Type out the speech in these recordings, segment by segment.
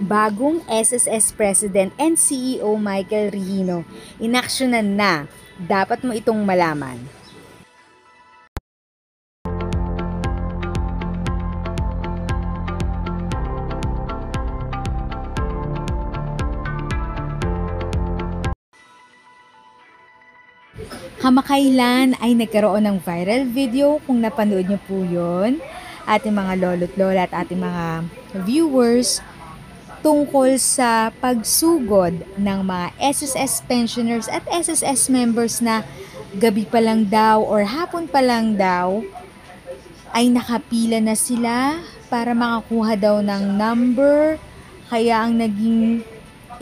bagong SSS President and CEO Michael Rihino. Inaksyonan na. Dapat mo itong malaman. Kamakailan ay nagkaroon ng viral video kung napanood niyo po yun ating mga lolo't lola at ating mga viewers tungkol sa pagsugod ng mga SSS pensioners at SSS members na gabi pa lang daw or hapon pa lang daw ay nakapila na sila para makakuha daw ng number. Kaya ang naging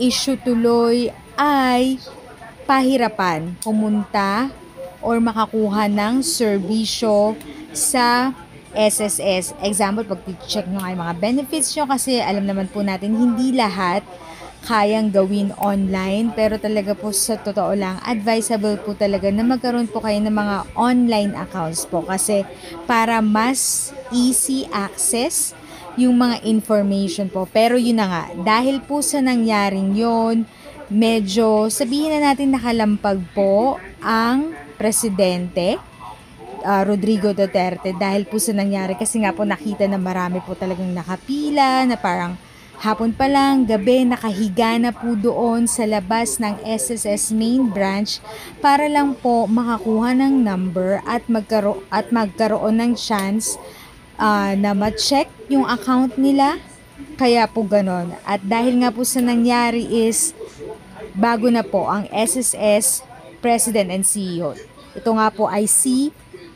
issue tuloy ay pahirapan pumunta or makakuha ng serbisyo sa SSS. Example, pag check nyo nga mga benefits nyo kasi alam naman po natin hindi lahat kayang gawin online. Pero talaga po sa totoo lang advisable po talaga na magkaroon po kayo ng mga online accounts po. Kasi para mas easy access yung mga information po. Pero yun na nga dahil po sa nangyaring yon medyo sabihin na natin nakalampag po ang presidente uh, Rodrigo Duterte dahil po sa nangyari kasi nga po nakita na marami po talagang nakapila na parang hapon pa lang, gabi nakahiga na po doon sa labas ng SSS main branch para lang po makakuha ng number at magkaro at magkaroon ng chance uh, na ma-check yung account nila. Kaya po ganon. At dahil nga po sa nangyari is bago na po ang SSS President and CEO. Ito nga po ay si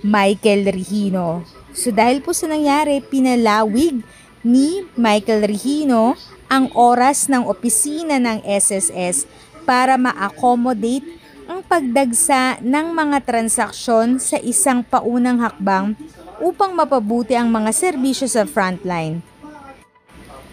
Michael Rihino. So dahil po sa nangyari, pinalawig ni Michael Rihino ang oras ng opisina ng SSS para ma-accommodate ang pagdagsa ng mga transaksyon sa isang paunang hakbang upang mapabuti ang mga serbisyo sa frontline.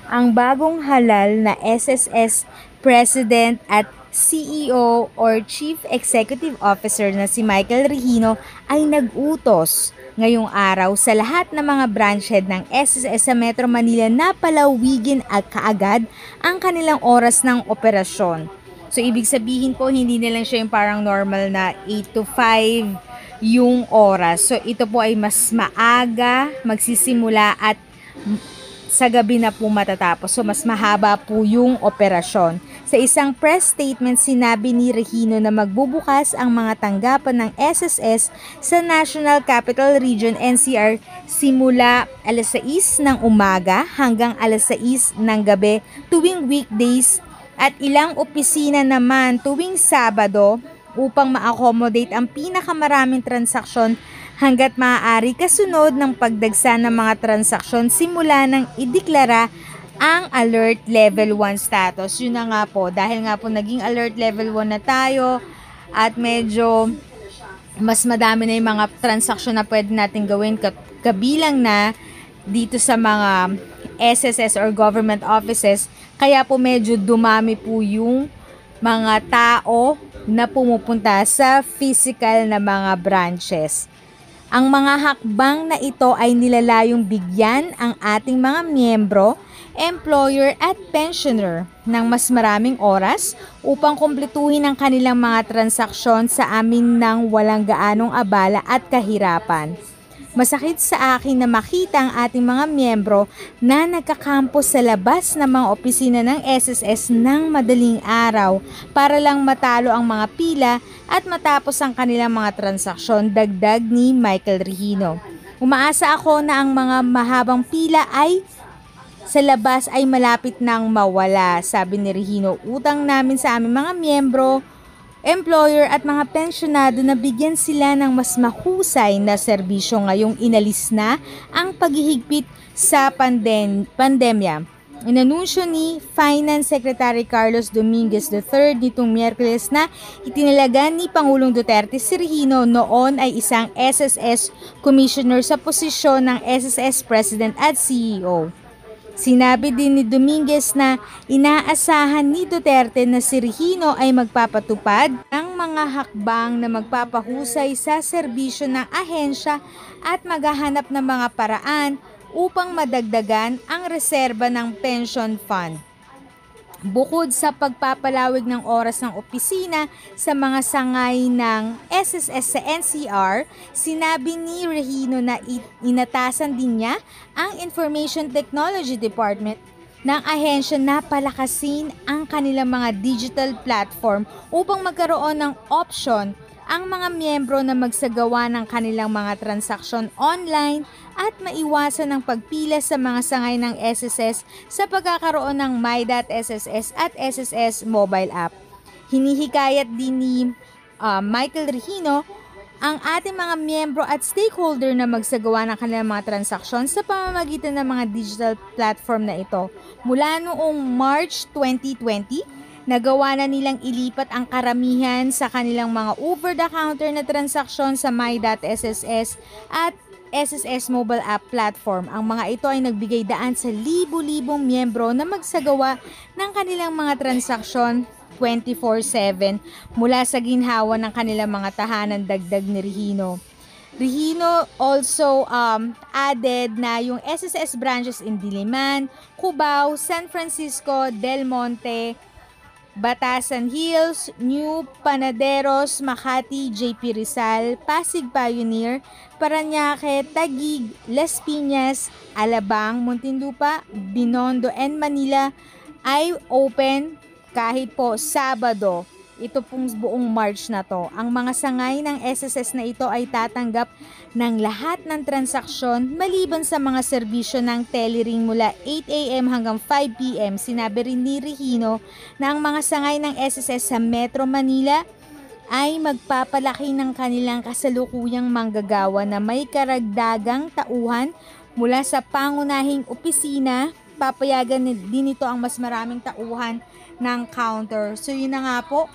Ang bagong halal na SSS President at CEO or Chief Executive Officer na si Michael Regino ay nag-utos ngayong araw sa lahat ng mga branch head ng SSS sa Metro Manila na palawigin at kaagad ang kanilang oras ng operasyon. So ibig sabihin po hindi na lang siya yung parang normal na 8 to 5 yung oras. So ito po ay mas maaga magsisimula at sa gabi na po matatapos. So mas mahaba po yung operasyon. Sa isang press statement, sinabi ni Regino na magbubukas ang mga tanggapan ng SSS sa National Capital Region NCR simula alas 6 ng umaga hanggang alas 6 ng gabi tuwing weekdays at ilang opisina naman tuwing Sabado upang ma-accommodate ang pinakamaraming transaksyon hanggat maaari kasunod ng pagdagsa ng mga transaksyon simula ng ideklara ang alert level 1 status. Yun na nga po, dahil nga po naging alert level 1 na tayo at medyo mas madami na yung mga transaksyon na pwede natin gawin kabilang na dito sa mga SSS or government offices. Kaya po medyo dumami po yung mga tao na pumupunta sa physical na mga branches. Ang mga hakbang na ito ay nilalayong bigyan ang ating mga miyembro, employer at pensioner ng mas maraming oras upang kumpletuhin ang kanilang mga transaksyon sa amin ng walang gaanong abala at kahirapan. Masakit sa akin na makita ang ating mga miyembro na nagkakampo sa labas ng mga opisina ng SSS ng madaling araw para lang matalo ang mga pila at matapos ang kanilang mga transaksyon dagdag ni Michael Regino. Umaasa ako na ang mga mahabang pila ay sa labas ay malapit nang mawala, sabi ni Regino. Utang namin sa aming mga miyembro employer at mga pensyonado na bigyan sila ng mas mahusay na serbisyo ngayong inalis na ang paghihigpit sa pandem- pandemya. Inanunsyo ni Finance Secretary Carlos Dominguez III nitong Miyerkules na itinalaga ni Pangulong Duterte si Regino noon ay isang SSS Commissioner sa posisyon ng SSS President at CEO. Sinabi din ni Dominguez na inaasahan ni Duterte na si Regino ay magpapatupad ng mga hakbang na magpapahusay sa serbisyo ng ahensya at maghahanap ng mga paraan upang madagdagan ang reserba ng pension fund. Bukod sa pagpapalawig ng oras ng opisina sa mga sangay ng SSS sa NCR, sinabi ni Regino na inatasan din niya ang Information Technology Department ng ahensya na palakasin ang kanilang mga digital platform upang magkaroon ng option ang mga miyembro na magsagawa ng kanilang mga transaksyon online at maiwasan ang pagpila sa mga sangay ng SSS sa pagkakaroon ng My.SSS at SSS mobile app. Hinihikayat din ni uh, Michael Regino ang ating mga miyembro at stakeholder na magsagawa ng kanilang mga transaksyon sa pamamagitan ng mga digital platform na ito. Mula noong March 2020, nagawa na nilang ilipat ang karamihan sa kanilang mga over-the-counter na transaksyon sa My.SSS at SSS mobile app platform. Ang mga ito ay nagbigay daan sa libu-libong miyembro na magsagawa ng kanilang mga transaksyon 24-7 mula sa ginhawa ng kanilang mga tahanan dagdag ni Regino. Regino also um, added na yung SSS branches in Diliman, Cubao, San Francisco, Del Monte, Batasan Hills, New Panaderos, Makati, JP Rizal, Pasig Pioneer, Paranaque, Tagig, Las Piñas, Alabang, Muntinlupa, Binondo, and Manila. Ay open kahit po Sabado, ito pong buong March na to. Ang mga sangay ng SSS na ito ay tatanggap ng lahat ng transaksyon maliban sa mga serbisyo ng telering mula 8am hanggang 5pm. Sinabi rin ni Regino na ang mga sangay ng SSS sa Metro Manila ay magpapalaki ng kanilang kasalukuyang manggagawa na may karagdagang tauhan mula sa pangunahing opisina. Papayagan din ito ang mas maraming tauhan ng counter. So yun na nga po,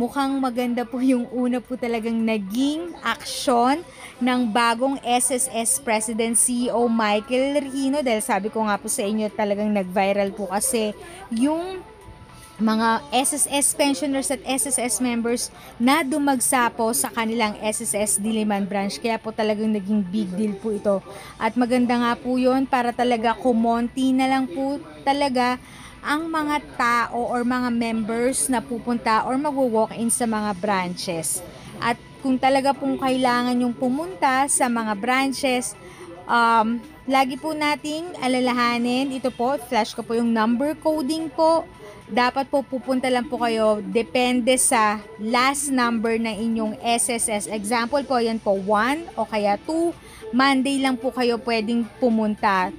mukhang maganda po yung una po talagang naging aksyon ng bagong SSS President CEO Michael Regino dahil sabi ko nga po sa inyo talagang nag-viral po kasi yung mga SSS pensioners at SSS members na dumagsa po sa kanilang SSS Diliman branch. Kaya po talagang naging big deal po ito. At maganda nga po yon para talaga kumonti na lang po talaga ang mga tao or mga members na pupunta or magwo-walk-in sa mga branches. At kung talaga pong kailangan yung pumunta sa mga branches, um, lagi po nating alalahanin, ito po, flash ko po yung number coding po. Dapat po pupunta lang po kayo, depende sa last number ng inyong SSS. Example po, yan po, 1 o kaya 2. Monday lang po kayo pwedeng pumunta.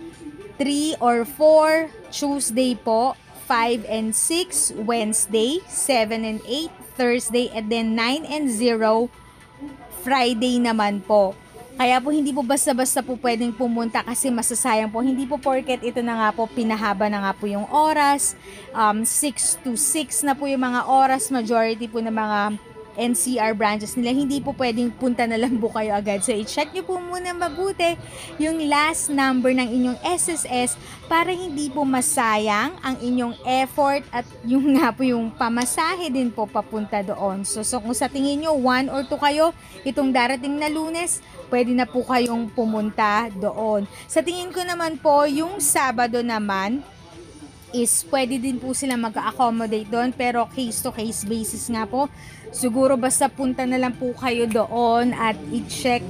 3 or 4, Tuesday po, 5 and 6, Wednesday, 7 and 8, Thursday, and then 9 and 0, Friday naman po. Kaya po hindi po basta-basta po pwedeng pumunta kasi masasayang po. Hindi po porket ito na nga po, pinahaba na nga po yung oras. Um, 6 to 6 na po yung mga oras. Majority po ng mga NCR branches nila, hindi po pwedeng punta na lang po kayo agad. So, i-check nyo po muna mabuti yung last number ng inyong SSS para hindi po masayang ang inyong effort at yung nga po yung pamasahe din po papunta doon. So, so kung sa tingin nyo, 1 or 2 kayo, itong darating na lunes, pwede na po kayong pumunta doon. Sa tingin ko naman po, yung Sabado naman, is pwede din po sila mag-accommodate doon pero case to case basis nga po. Siguro basta punta na lang po kayo doon at i-check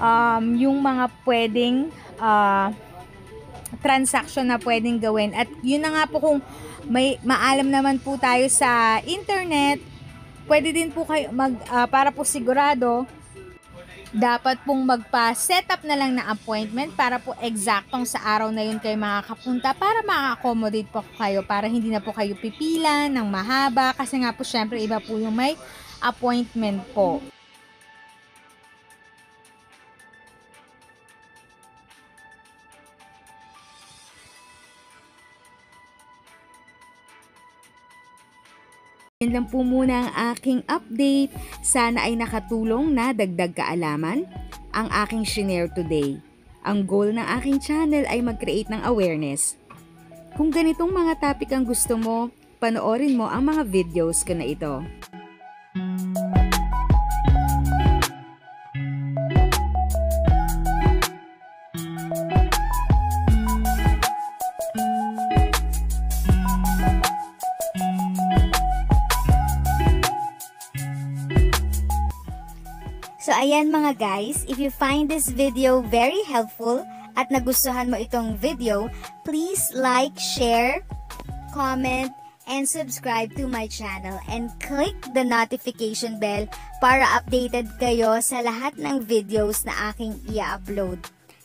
um, yung mga pwedeng uh, transaction na pwedeng gawin. At yun na nga po kung may maalam naman po tayo sa internet pwede din po kayo mag uh, para po sigurado dapat pong magpa-set up na lang na appointment para po eksaktong sa araw na yun kayo makakapunta para ma-accommodate po kayo para hindi na po kayo pipila ng mahaba kasi nga po syempre iba po yung may appointment po. Yan lang po muna ang aking update. Sana ay nakatulong na dagdag kaalaman ang aking shinare today. Ang goal ng aking channel ay mag-create ng awareness. Kung ganitong mga topic ang gusto mo, panoorin mo ang mga videos ko na ito. Ayan mga guys, if you find this video very helpful at nagustuhan mo itong video, please like, share, comment, and subscribe to my channel and click the notification bell para updated kayo sa lahat ng videos na aking i-upload.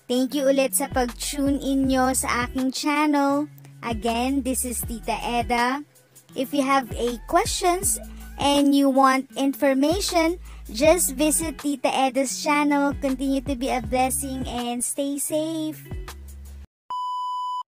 Thank you ulit sa pag-tune in nyo sa aking channel. Again, this is Tita Eda. If you have a questions and you want information, just visit Tita Eda's channel. Continue to be a blessing and stay safe.